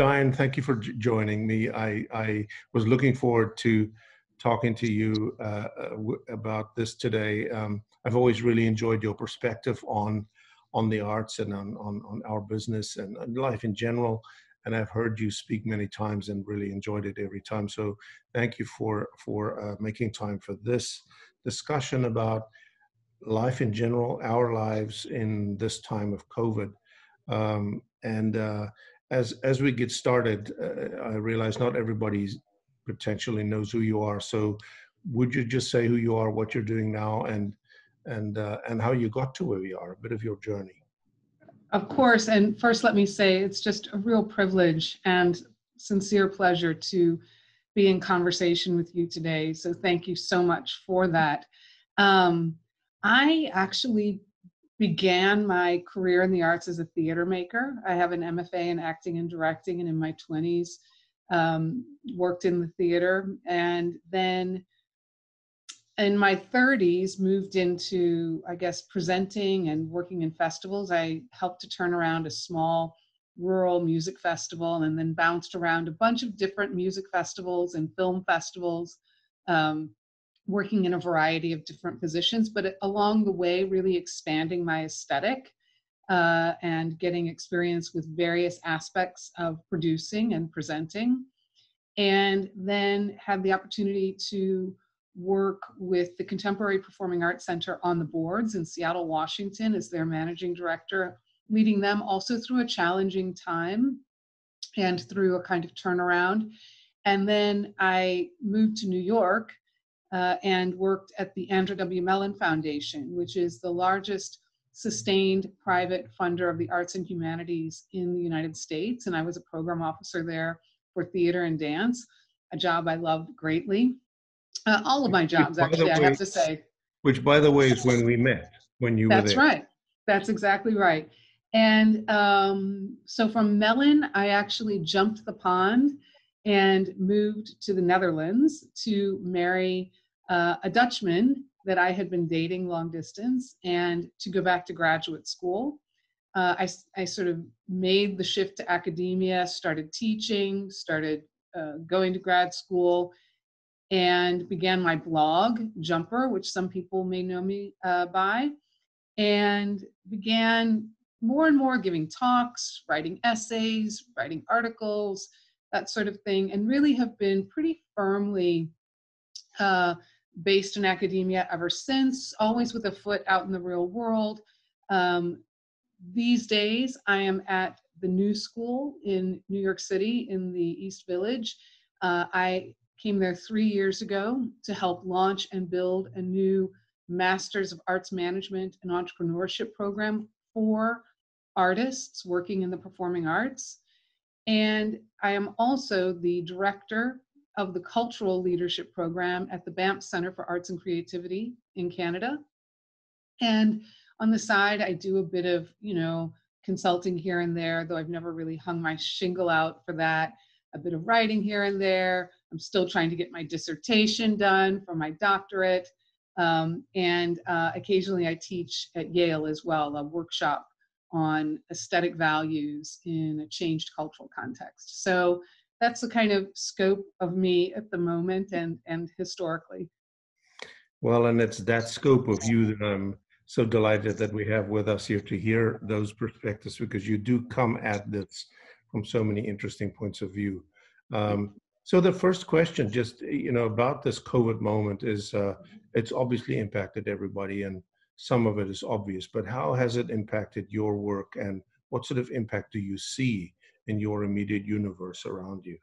Diane, thank you for joining me. I, I was looking forward to talking to you uh, uh about this today. Um, I've always really enjoyed your perspective on on the arts and on, on, on our business and, life in general. And I've heard you speak many times and really enjoyed it every time. So thank you for for uh, making time for this discussion about life in general, our lives in this time of COVID. Um, and uh, as as we get started, uh, I realize not everybody potentially knows who you are. So, would you just say who you are, what you're doing now, and and uh, and how you got to where you are, a bit of your journey? Of course. And first, let me say it's just a real privilege and sincere pleasure to be in conversation with you today. So, thank you so much for that. Um, I actually began my career in the arts as a theater maker. I have an MFA in acting and directing, and in my 20s, um, worked in the theater. And then in my 30s, moved into, I guess, presenting and working in festivals. I helped to turn around a small rural music festival and then bounced around a bunch of different music festivals and film festivals. Um, working in a variety of different positions, but along the way, really expanding my aesthetic uh, and getting experience with various aspects of producing and presenting. And then had the opportunity to work with the Contemporary Performing Arts Center on the boards in Seattle, Washington, as their managing director, leading them also through a challenging time and through a kind of turnaround. And then I moved to New York uh, and worked at the Andrew W. Mellon Foundation, which is the largest sustained private funder of the arts and humanities in the United States. And I was a program officer there for theater and dance, a job I loved greatly. Uh, all of my jobs, actually, way, I have to say. Which, by the way, is when we met, when you That's were there. right. That's exactly right. And um, so from Mellon, I actually jumped the pond and moved to the Netherlands to marry uh, a Dutchman that I had been dating long distance and to go back to graduate school. Uh, I, I sort of made the shift to academia, started teaching, started uh, going to grad school, and began my blog, Jumper, which some people may know me uh, by, and began more and more giving talks, writing essays, writing articles, that sort of thing, and really have been pretty firmly uh, based in academia ever since, always with a foot out in the real world. Um, these days, I am at the New School in New York City in the East Village. Uh, I came there three years ago to help launch and build a new Masters of Arts Management and Entrepreneurship program for artists working in the performing arts. And I am also the director of the Cultural Leadership Program at the Banff Center for Arts and Creativity in Canada. And on the side, I do a bit of, you know, consulting here and there, though I've never really hung my shingle out for that. A bit of writing here and there. I'm still trying to get my dissertation done for my doctorate. Um, and uh, occasionally I teach at Yale as well, a workshop on aesthetic values in a changed cultural context. So that's the kind of scope of me at the moment and and historically. Well and it's that scope of you that i'm so delighted that we have with us here to hear those perspectives because you do come at this from so many interesting points of view. Um, so the first question just you know about this covid moment is uh, it's obviously impacted everybody and some of it is obvious but how has it impacted your work and what sort of impact do you see in your immediate universe around you?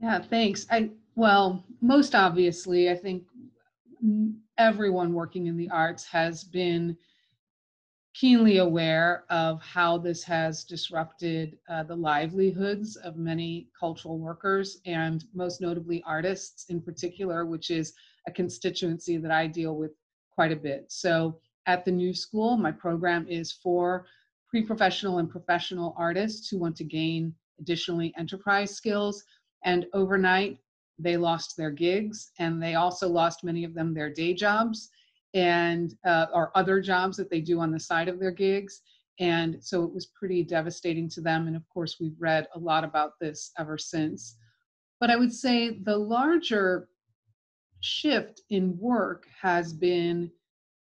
Yeah, thanks. I well, most obviously, I think everyone working in the arts has been keenly aware of how this has disrupted uh, the livelihoods of many cultural workers and most notably artists in particular, which is a constituency that I deal with quite a bit. So at the New School, my program is for pre-professional and professional artists who want to gain additionally enterprise skills. And overnight, they lost their gigs and they also lost many of them their day jobs and uh, or other jobs that they do on the side of their gigs And so it was pretty devastating to them. And of course, we've read a lot about this ever since. But I would say the larger shift in work has been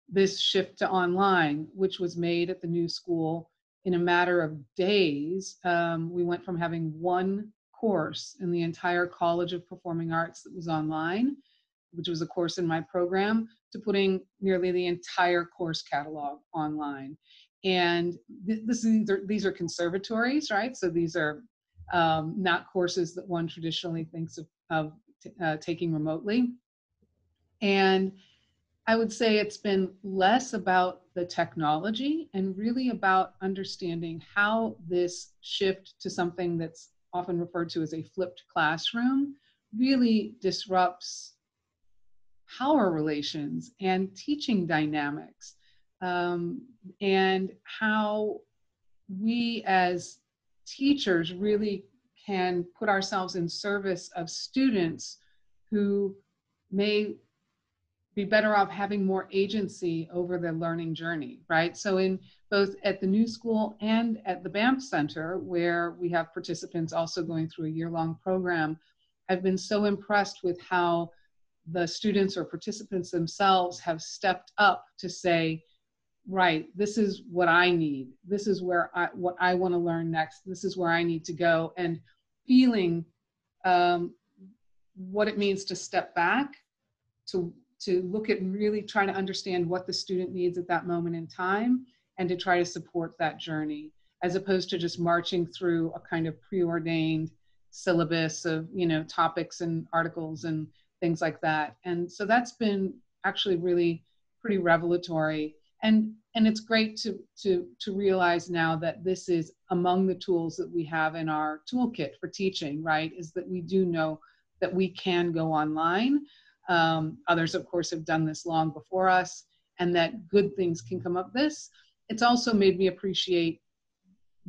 this shift to online, which was made at the new school in a matter of days. Um, we went from having one course in the entire College of Performing Arts that was online, which was a course in my program, to putting nearly the entire course catalog online. And th- this is, these are conservatories, right? So these are um, not courses that one traditionally thinks of, of t- uh, taking remotely. And I would say it's been less about the technology and really about understanding how this shift to something that's often referred to as a flipped classroom really disrupts power relations and teaching dynamics um, and how we as teachers really can put ourselves in service of students who may be better off having more agency over their learning journey, right? So in both at the new school and at the Banff Center, where we have participants also going through a year-long program, I've been so impressed with how the students or participants themselves have stepped up to say, right, this is what I need. This is where I, what I want to learn next. This is where I need to go. And feeling um, what it means to step back, to to look at and really trying to understand what the student needs at that moment in time and to try to support that journey as opposed to just marching through a kind of preordained syllabus of you know topics and articles and things like that. And so that's been actually really pretty revelatory. And and it's great to to to realize now that this is among the tools that we have in our toolkit for teaching right is that we do know that we can go online um, others, of course, have done this long before us, and that good things can come of this. It's also made me appreciate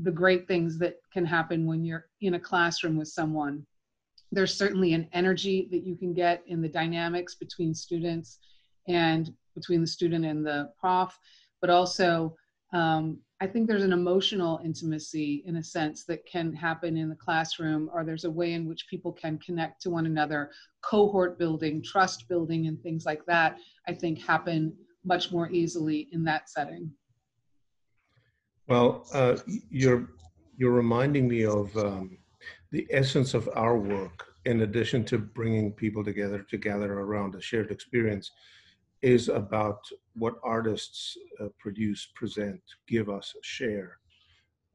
the great things that can happen when you're in a classroom with someone. There's certainly an energy that you can get in the dynamics between students and between the student and the prof, but also um, I think there's an emotional intimacy in a sense that can happen in the classroom, or there's a way in which people can connect to one another. Cohort building, trust building, and things like that, I think, happen much more easily in that setting. Well, uh, you're you're reminding me of um, the essence of our work. In addition to bringing people together to gather around a shared experience, is about what artists uh, produce, present, give us, share,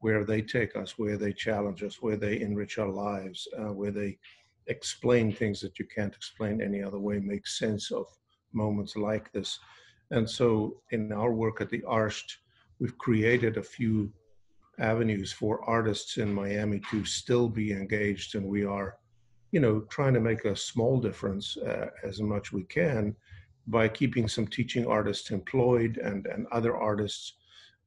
where they take us, where they challenge us, where they enrich our lives, uh, where they explain things that you can't explain any other way, make sense of moments like this. And so in our work at the Arsht, we've created a few avenues for artists in Miami to still be engaged, and we are, you know, trying to make a small difference uh, as much we can by keeping some teaching artists employed and, and other artists,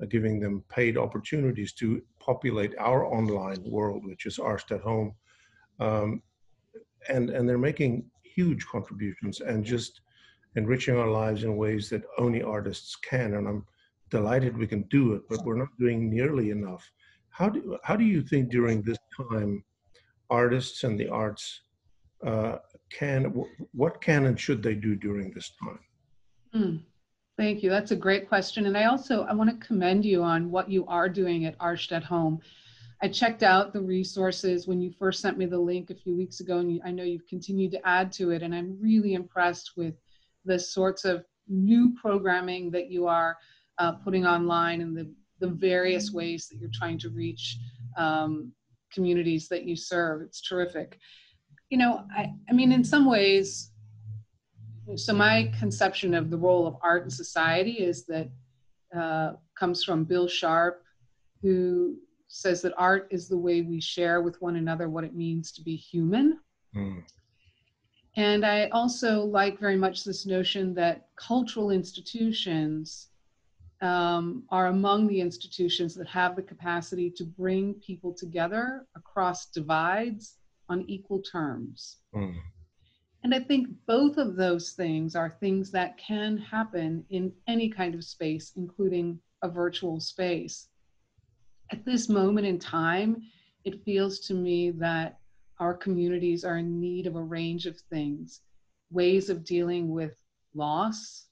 uh, giving them paid opportunities to populate our online world, which is Arsht at Home. Um, and, and they're making huge contributions and just enriching our lives in ways that only artists can. And I'm delighted we can do it, but we're not doing nearly enough. How do, how do you think during this time artists and the arts uh, can what can and should they do during this time? Mm, thank you. That's a great question. And I also I want to commend you on what you are doing at Arsht at Home. I checked out the resources when you first sent me the link a few weeks ago, and you, I know you've continued to add to it. And I'm really impressed with the sorts of new programming that you are uh, putting online and the, the various ways that you're trying to reach um, communities that you serve. It's terrific you know, I, I mean, in some ways, so my conception of the role of art in society is that uh, comes from Bill Sharp, who says that art is the way we share with one another what it means to be human. Mm. And I also like very much this notion that cultural institutions um, are among the institutions that have the capacity to bring people together across divides on equal terms. Mm. And I think both of those things are things that can happen in any kind of space, including a virtual space. at this moment in time, it feels to me that our communities are in need of a range of things ways of dealing with loss,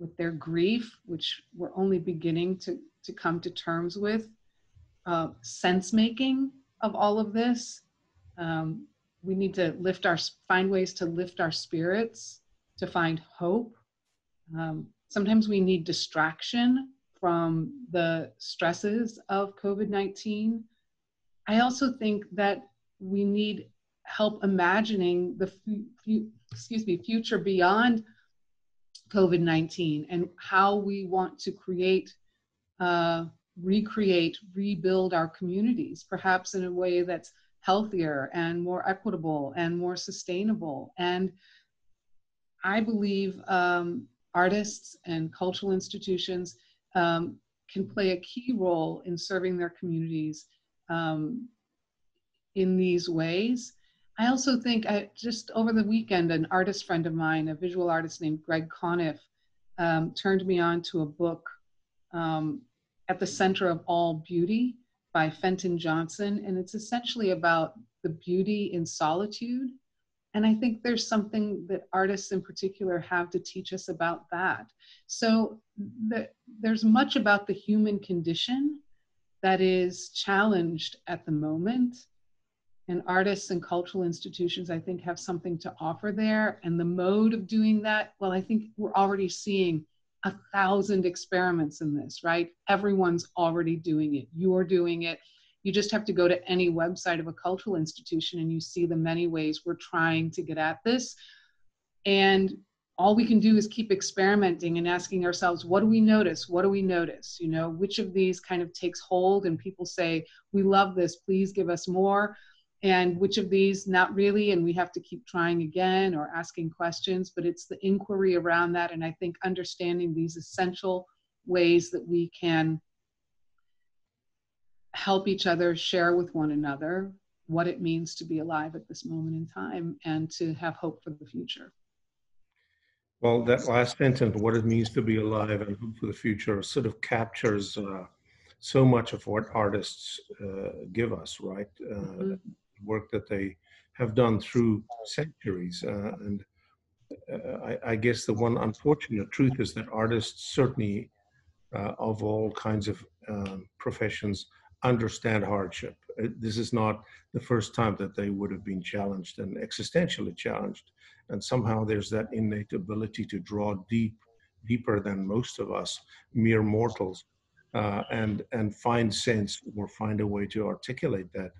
with their grief, which we're only beginning to, to come to terms with, uh, sense making of all of this. Um, we need to lift our, find ways to lift our spirits, to find hope. Um, sometimes we need distraction from the stresses of COVID 19. I also think that we need help imagining the excuse me future beyond COVID-19 and how we want to create, uh, recreate, rebuild our communities, perhaps in a way that's healthier and more equitable and more sustainable. And I believe um, artists and cultural institutions um, can play a key role in serving their communities um, in these ways. I also think I, just over the weekend, an artist friend of mine, a visual artist named Greg Conniff, um, turned me on to a book, um, At the Center of All Beauty by Fenton Johnson. And it's essentially about the beauty in solitude. And I think there's something that artists in particular have to teach us about that. So the, there's much about the human condition that is challenged at the moment and artists and cultural institutions i think have something to offer there and the mode of doing that well i think we're already seeing a thousand experiments in this right? Everyone's already doing it. You're doing it. You just have to go to any website of a cultural institution and you see the many ways we're trying to get at this. And all we can do is keep experimenting and asking ourselves what do we notice? What do we notice? You know which of these kind of takes hold and people say we love this. Please give us more and which of these not really and we have to keep trying again or asking questions but it's the inquiry around that and i think understanding these essential ways that we can help each other share with one another what it means to be alive at this moment in time and to have hope for the future. Well that last sentence what it means to be alive and hope for the future sort of captures uh, so much of what artists uh, give us right? Uh, mm-hmm work that they have done through centuries. Uh, and uh, I, I, guess the one unfortunate truth is that artists, certainly uh, of all kinds of um, professions, understand hardship. Uh, this is not the first time that they would have been challenged and existentially challenged. And somehow there's that innate ability to draw deep, deeper than most of us, mere mortals, uh, and and find sense or find a way to articulate that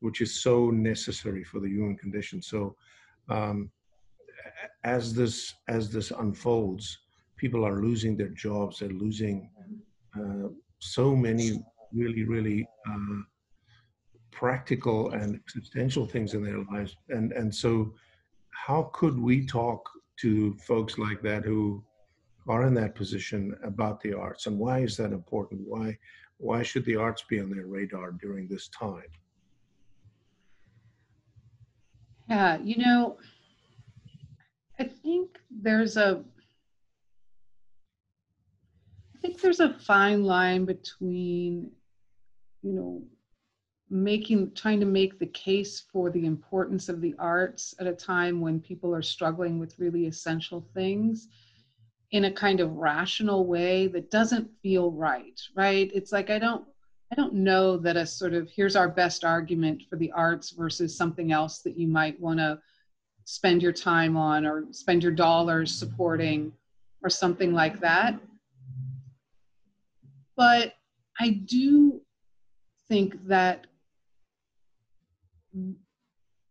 which is so necessary for the human condition. So, um, as this as this unfolds, people are losing their jobs. They're losing uh, so many really, really uh, practical and existential things in their lives. And and so, how could we talk to folks like that who are in that position about the arts, and why is that important? Why why should the arts be on their radar during this time? Yeah, you know, I think there's a I think there's a fine line between, you know, making trying to make the case for the importance of the arts at a time when people are struggling with really essential things in a kind of rational way that doesn't feel right, right? It's like I don't I don't know that a sort of here's our best argument for the arts versus something else that you might want to spend your time on or spend your dollars supporting or something like that. But I do think that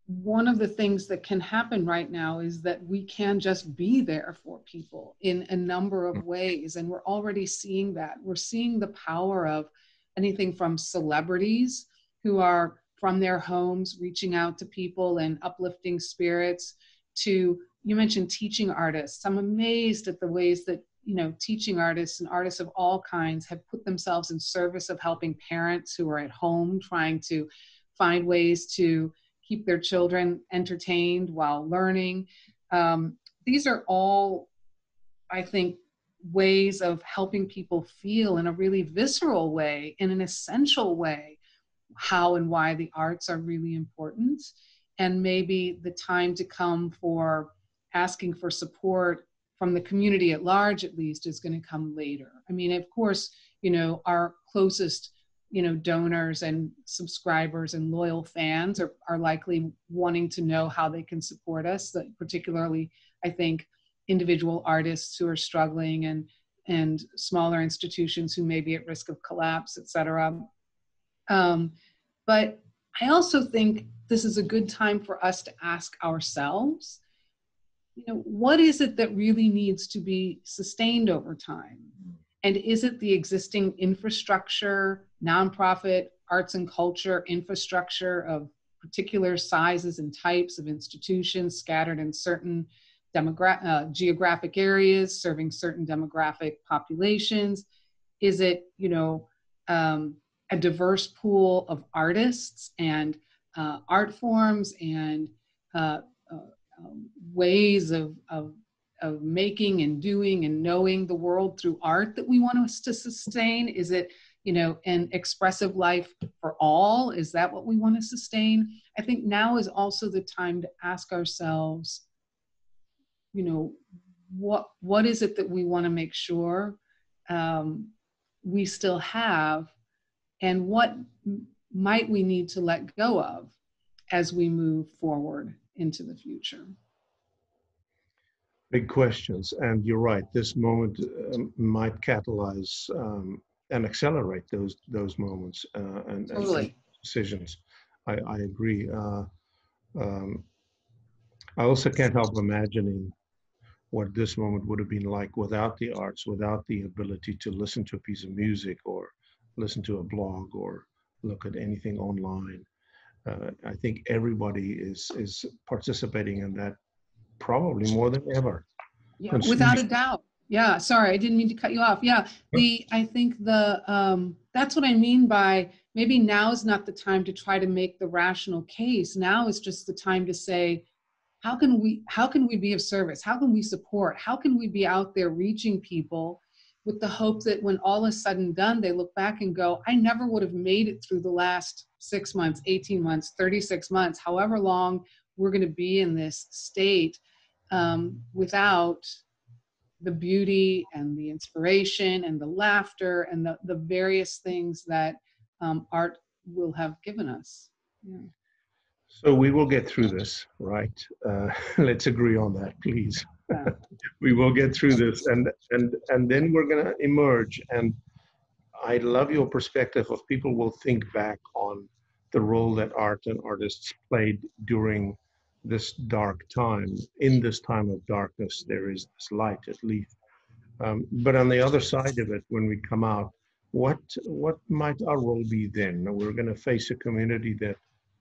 one of the things that can happen right now is that we can just be there for people in a number of ways. And we're already seeing that. We're seeing the power of anything from celebrities who are from their homes reaching out to people and uplifting spirits to you mentioned teaching artists. I'm amazed at the ways that you know teaching artists and artists of all kinds have put themselves in service of helping parents who are at home trying to find ways to keep their children entertained while learning. Um, these are all i think ways of helping people feel in a really visceral way, in an essential way, how and why the arts are really important. And maybe the time to come for asking for support from the community at large, at least, is going to come later. I mean, of course, you know, our closest you know donors and subscribers and loyal fans are, are likely wanting to know how they can support us particularly i think individual artists who are struggling and and smaller institutions who may be at risk of collapse et cetera. Um, but i also think this is a good time for us to ask ourselves you know what is it that really needs to be sustained over time? And is it the existing infrastructure, nonprofit, arts and culture infrastructure of particular sizes and types of institutions scattered in certain demogra- uh, geographic areas, serving certain demographic populations? Is it, you know, um, a diverse pool of artists and uh, art forms and uh, uh um, ways of, of of making and doing and knowing the world through art that we want us to sustain? Is it, you know, an expressive life for all? Is that what we want to sustain? I think now is also the time to ask ourselves, you know, what what is it that we want to make sure um, we still have, and what might we need to let go of as we move forward into the future? big questions. And you're right, this moment um, might catalyze um, and accelerate those those moments uh, and, totally. and, decisions. I, I agree. Uh, um, I also can't help imagining what this moment would have been like without the arts, without the ability to listen to a piece of music or listen to a blog or look at anything online. Uh, I think everybody is is participating in that probably more than ever. Yeah, without a doubt. Yeah, sorry, I didn't mean to cut you off. Yeah, the I think the um, that's what I mean by maybe now is not the time to try to make the rational case. Now is just the time to say, how can we how can we be of service? How can we support? How can we be out there reaching people with the hope that when all is said and done, they look back and go, I never would have made it through the last six months, 18 months, 36 months, however long we're going to be in this state um, without the beauty and the inspiration and the laughter and the, the various things that um, art will have given us. Yeah. So we will get through this, right? Uh, let's agree on that, please. We will get through this, and and and then we're gonna emerge. And I love your perspective of people will think back on the role that art and artists played during this dark time. In this time of darkness, there is this light at least. Um, but on the other side of it, when we come out, what what might our role be then? We're going to face a community that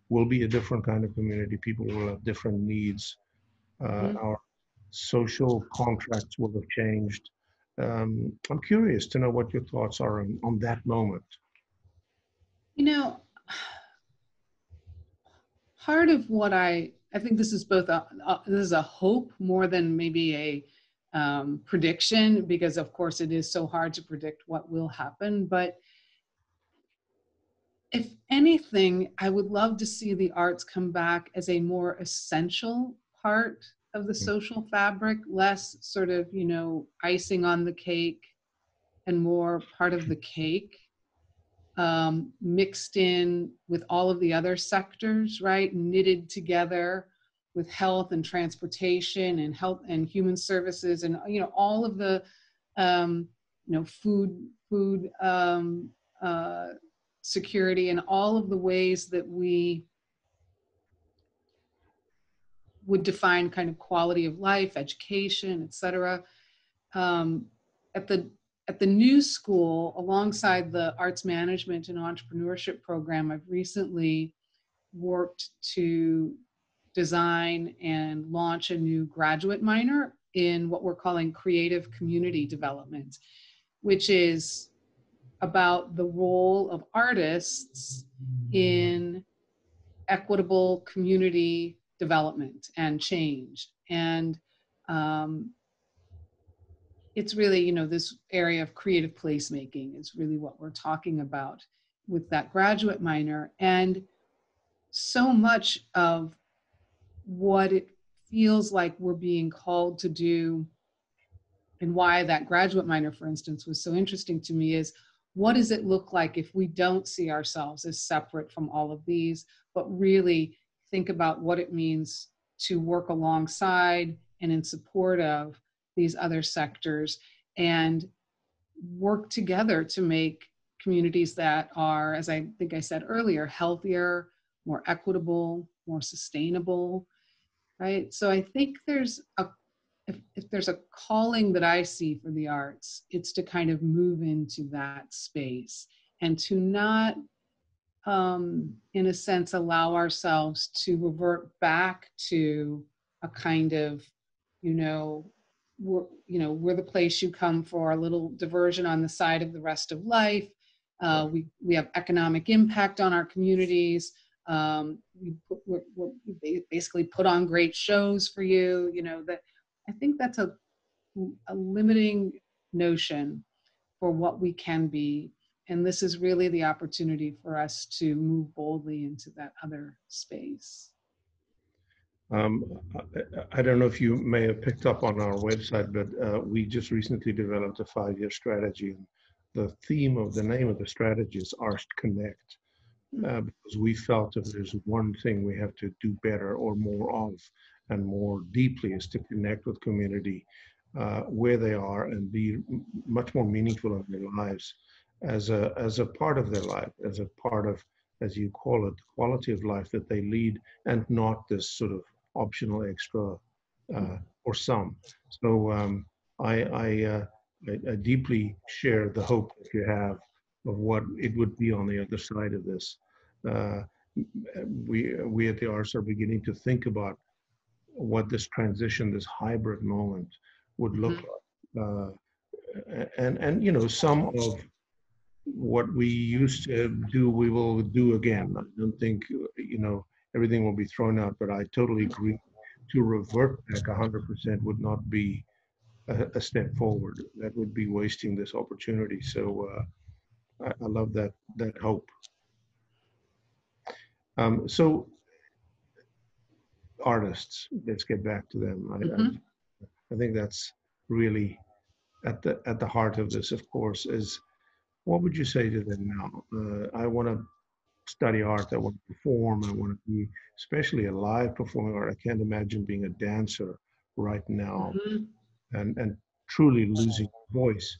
will be a different kind of community. People will have different needs. Uh, mm-hmm. Our social contracts will have changed. Um, I'm curious to know what your thoughts are on, on that moment. You know, part of what I I think this is both a, a, this is a hope more than maybe a um, prediction because of course it is so hard to predict what will happen. But if anything, I would love to see the arts come back as a more essential part of the mm. social fabric, less sort of you know icing on the cake, and more part of the cake um, mixed in with all of the other sectors, right? Knitted together with health and transportation and health and human services and you know all of the um, you know food food um, uh, security and all of the ways that we would define kind of quality of life, education, et cetera. Um, at the at the new school, alongside the arts management and entrepreneurship program, I've recently worked to design and launch a new graduate minor in what we're calling creative community development, which is about the role of artists in equitable community development and change. And um, it's really you know this area of creative placemaking is really what we're talking about with that graduate minor and so much of what it feels like we're being called to do and why that graduate minor for instance was so interesting to me is what does it look like if we don't see ourselves as separate from all of these but really think about what it means to work alongside and in support of these other sectors and work together to make communities that are, as I think I said earlier, healthier, more equitable, more sustainable, right? So I think there's a if, if there's a calling that I see for the arts, it's to kind of move into that space and to not, um, in a sense, allow ourselves to revert back to a kind of, you know, we're, you know, we're the place you come for a little diversion on the side of the rest of life. Uh, we, we have economic impact on our communities. Um, we, we basically put on great shows for you. You know, that I think that's a, a limiting notion for what we can be. And this is really the opportunity for us to move boldly into that other space. Um, I, I, don't know if you may have picked up on our website, but uh, we just recently developed a five-year strategy. And the theme of the name of the strategy is Arts Connect, hmm. uh, because we felt if there's one thing we have to do better or more of and more deeply is to connect with community uh, where they are and be much more meaningful in their lives as a, as a part of their life, as a part of, as you call it, the quality of life that they lead and not this sort of optional extra uh, or some. So um, I, I, uh, I, I, deeply share the hope that you have of what it would be on the other side of this. Uh, we, we at the Arsht are beginning to think about what this transition, this hybrid moment would look mm-hmm. like. Uh, and, and, you know, some of what we used to do, we will do again. I don't think, you know, everything will be thrown out. But I totally agree. To revert back 100% would not be a, a step forward. That would be wasting this opportunity. So uh, I, I, love that that hope. Um, so artists, let's get back to them. I, mm-hmm. I, I think that's really at the at the heart of this. Of course, is what would you say to them now? Uh, I want to study art, I want to perform, I want to be, especially a live performing art. I can't imagine being a dancer right now mm-hmm. and, and truly losing voice.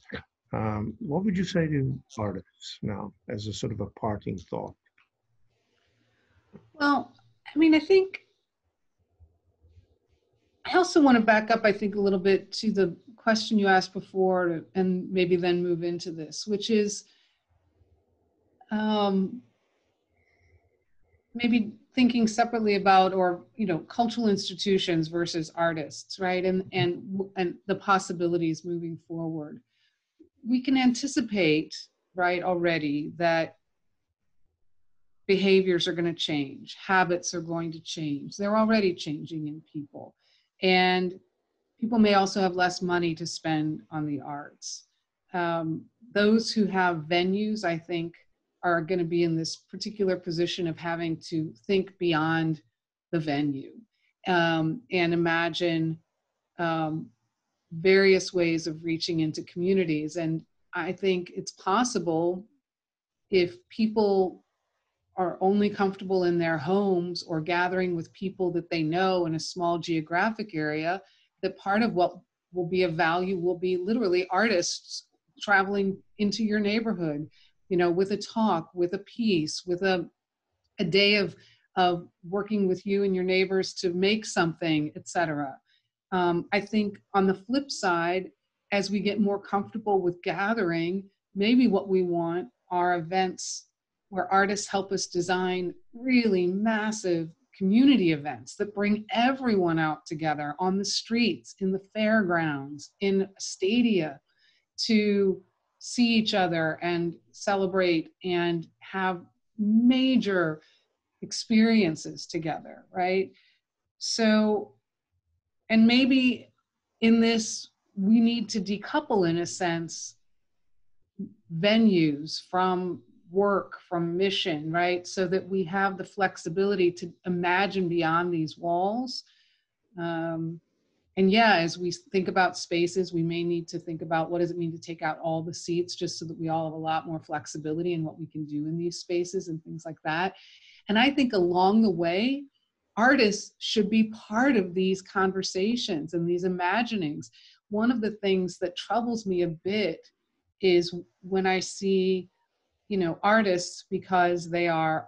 Um, what would you say to artists now as a sort of a parting thought? Well, I mean, I think I also want to back up, I think, a little bit to the question you asked before and maybe then move into this, which is um, maybe thinking separately about or you know cultural institutions versus artists right? And and and the possibilities moving forward. We can anticipate right already that behaviors are going to change habits are going to change. They're already changing in people and people may also have less money to spend on the arts um, those who have venues i think are going to be in this particular position of having to think beyond the venue um, and imagine um, various ways of reaching into communities. And I think it's possible if people are only comfortable in their homes or gathering with people that they know in a small geographic area, that part of what will be of value will be literally artists traveling into your neighborhood you know, with a talk, with a piece, with a, a day of, of working with you and your neighbors to make something, etc. Um, I think on the flip side, as we get more comfortable with gathering, maybe what we want are events where artists help us design really massive community events that bring everyone out together on the streets, in the fairgrounds, in stadia to see each other and celebrate and have major experiences together, right? So, and maybe in this we need to decouple, in a sense, venues from work, from mission, right? So that we have the flexibility to imagine beyond these walls. Um, and yeah, as we think about spaces, we may need to think about what does it mean to take out all the seats just so that we all have a lot more flexibility in what we can do in these spaces and things like that. And I think along the way, artists should be part of these conversations and these imaginings. One of the things that troubles me a bit is when I see, you know, artists because they are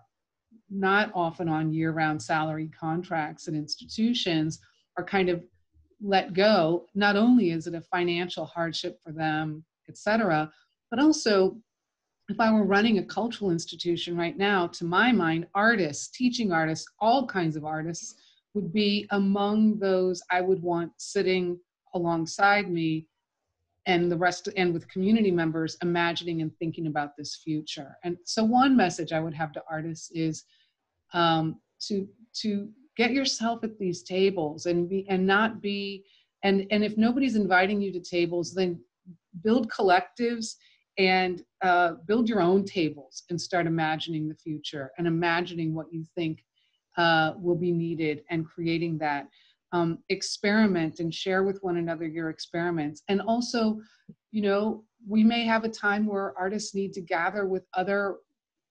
not often on year-round salary contracts and institutions are kind of let go. Not only is it a financial hardship for them, et cetera, but also if I were running a cultural institution right now, to my mind, artists, teaching artists, all kinds of artists would be among those I would want sitting alongside me and the rest and with community members imagining and thinking about this future and so one message i would have to artists is um, to to get yourself at these tables and be and not be and and if nobody's inviting you to tables then build collectives and uh, build your own tables and start imagining the future and imagining what you think uh, will be needed and creating that. Um, experiment and share with one another your experiments. And also, you know, we may have a time where artists need to gather with other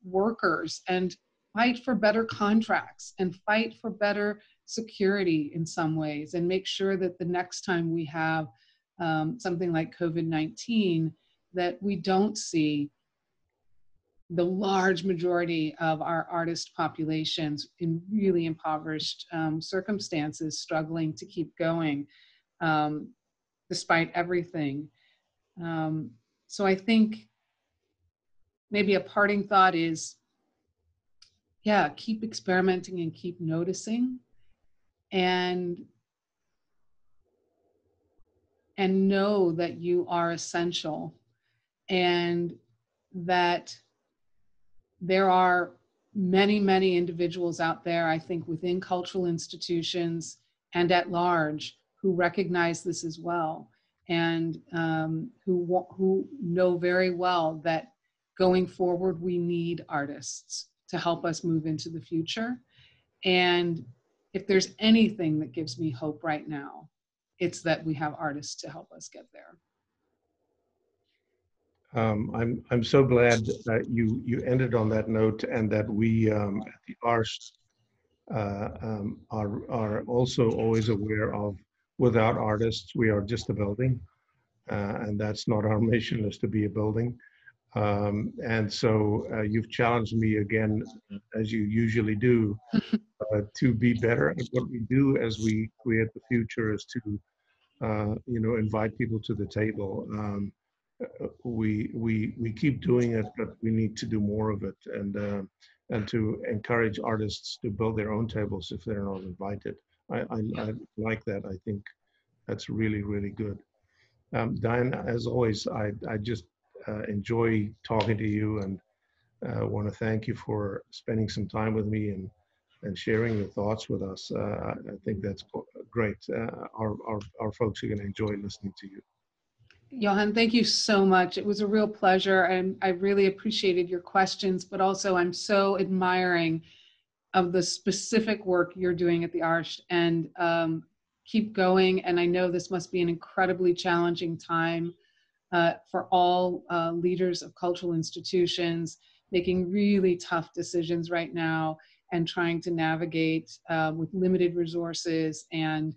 workers and fight for better contracts and fight for better security in some ways and make sure that the next time we have um, something like COVID 19, that we don't see the large majority of our artist populations in really impoverished um, circumstances struggling to keep going um, despite everything. Um, so I think maybe a parting thought is yeah, keep experimenting and keep noticing and and know that you are essential and that there are many, many individuals out there, I think, within cultural institutions and at large who recognize this as well and um, who, who know very well that going forward, we need artists to help us move into the future. And if there's anything that gives me hope right now, it's that we have artists to help us get there. Um, I'm I'm so glad that you you ended on that note and that we um, at the Arsht uh, um, are are also always aware of without artists we are just a building, uh, and that's not our mission is to be a building. Um, and so uh, you've challenged me again, as you usually do, uh, to be better at what we do as we create the future is to uh, you know invite people to the table. We we we keep doing it, but we need to do more of it, and uh, and to encourage artists to build their own tables if they're not invited. I, I, I like that. I think that's really really good. Um, Diane, as always, I I just uh, enjoy talking to you, and uh, want to thank you for spending some time with me and and sharing your thoughts with us. Uh, I think that's great. Uh, our, our our folks are going to enjoy listening to you. Johann, thank you so much. It was a real pleasure and I really appreciated your questions, but also I'm so admiring of the specific work you're doing at the Arsht and um, keep going. And I know this must be an incredibly challenging time uh, for all uh, leaders of cultural institutions making really tough decisions right now and trying to navigate uh, with limited resources and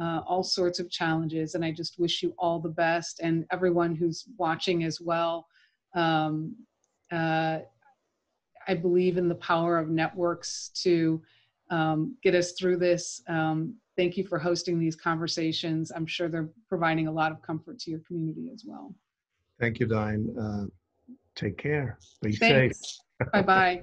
uh, all sorts of challenges. And I just wish you all the best and everyone who's watching as well. Um, uh, I believe in the power of networks to um, get us through this. Um, thank you for hosting these conversations. I'm sure they're providing a lot of comfort to your community as well. Thank you, Diane. Uh, take care. Be Thanks. safe. bye bye.